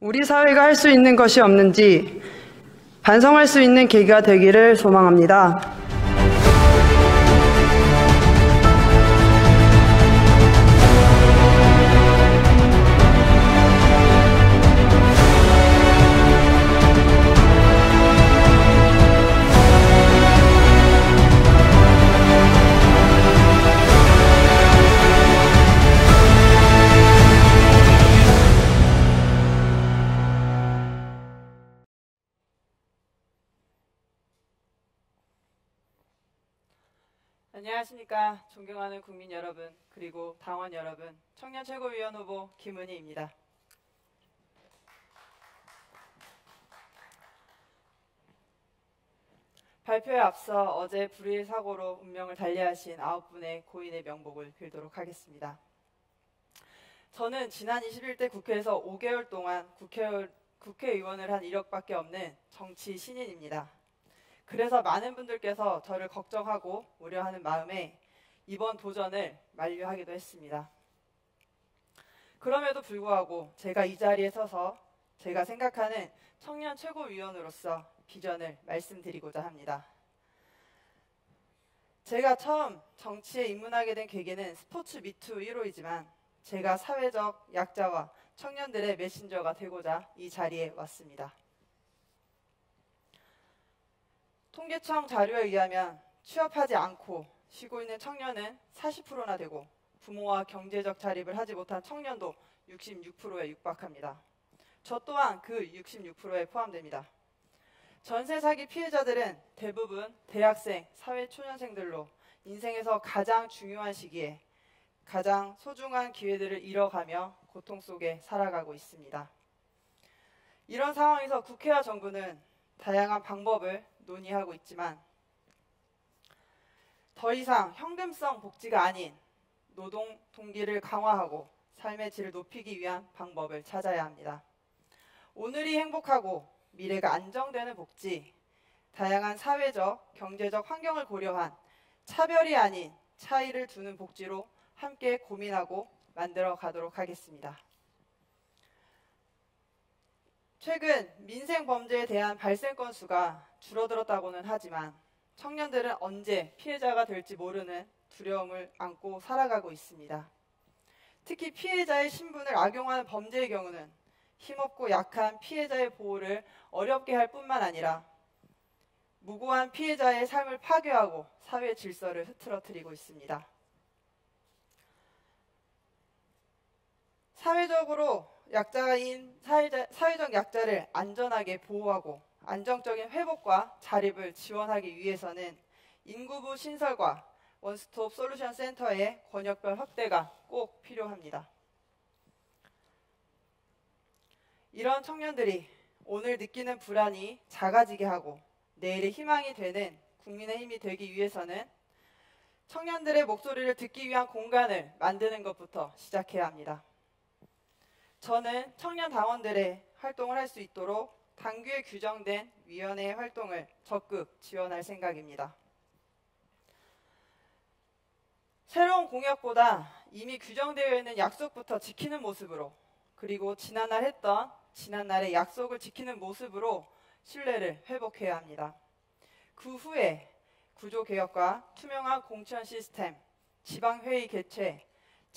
우리 사회가 할 수 있는 것이 없는지 반성할 수 있는 계기가 되기를 소망합니다. 안녕하십니까. 존경하는 국민 여러분, 그리고 당원 여러분, 청년 최고위원 후보 김은희입니다. 발표에 앞서 어제 불의의 사고로 운명을 달리하신 아홉 분의 고인의 명복을 빌도록 하겠습니다. 저는 지난 21대 국회에서 5개월 동안 국회, 국회의원을 한 이력밖에 없는 정치 신인입니다. 그래서 많은 분들께서 저를 걱정하고 우려하는 마음에 이번 도전을 만류하기도 했습니다. 그럼에도 불구하고 제가 이 자리에 서서 제가 생각하는 청년 최고위원으로서 비전을 말씀드리고자 합니다. 제가 처음 정치에 입문하게 된 계기는 스포츠 미투 1호이지만 제가 사회적 약자와 청년들의 메신저가 되고자 이 자리에 왔습니다. 통계청 자료에 의하면 취업하지 않고 쉬고 있는 청년은 40%나 되고 부모와 경제적 자립을 하지 못한 청년도 66%에 육박합니다. 저 또한 그 66%에 포함됩니다. 전세 사기 피해자들은 대부분 대학생, 사회초년생들로 인생에서 가장 중요한 시기에 가장 소중한 기회들을 잃어가며 고통 속에 살아가고 있습니다. 이런 상황에서 국회와 정부는 다양한 방법을 논의하고 있지만 더 이상 현금성 복지가 아닌 노동 동기를 강화하고 삶의 질을 높이기 위한 방법을 찾아야 합니다. 오늘이 행복하고 미래가 안정되는 복지, 다양한 사회적, 경제적 환경을 고려한 차별이 아닌 차이를 두는 복지로 함께 고민하고 만들어 가도록 하겠습니다. 최근 민생 범죄에 대한 발생 건수가 줄어들었다고는 하지만 청년들은 언제 피해자가 될지 모르는 두려움을 안고 살아가고 있습니다. 특히 피해자의 신분을 악용하는 범죄의 경우는 힘없고 약한 피해자의 보호를 어렵게 할 뿐만 아니라 무고한 피해자의 삶을 파괴하고 사회 질서를 흐트러뜨리고 있습니다. 사회적으로 약자인 사회자, 사회적 약자를 안전하게 보호하고 안정적인 회복과 자립을 지원하기 위해서는 인구부 신설과 원스톱 솔루션 센터의 권역별 확대가 꼭 필요합니다. 이런 청년들이 오늘 느끼는 불안이 작아지게 하고 내일의 희망이 되는 국민의 힘이 되기 위해서는 청년들의 목소리를 듣기 위한 공간을 만드는 것부터 시작해야 합니다. 저는 청년 당원들의 활동을 할 수 있도록 당규에 규정된 위원회의 활동을 적극 지원할 생각입니다. 새로운 공약보다 이미 규정되어 있는 약속부터 지키는 모습으로 그리고 지난날 했던 지난날의 약속을 지키는 모습으로 신뢰를 회복해야 합니다. 그 후에 구조개혁과 투명한 공천 시스템, 지방회의 개최,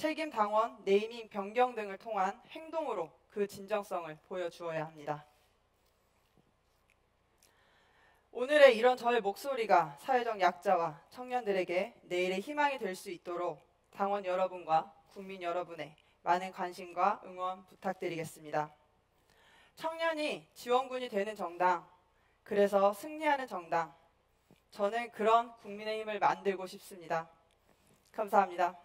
책임 당원 네이밍 변경 등을 통한 행동으로 그 진정성을 보여주어야 합니다. 오늘의 이런 저의 목소리가 사회적 약자와 청년들에게 내일의 희망이 될 수 있도록 당원 여러분과 국민 여러분의 많은 관심과 응원 부탁드리겠습니다. 청년이 지원군이 되는 정당, 그래서 승리하는 정당, 저는 그런 국민의힘을 만들고 싶습니다. 감사합니다.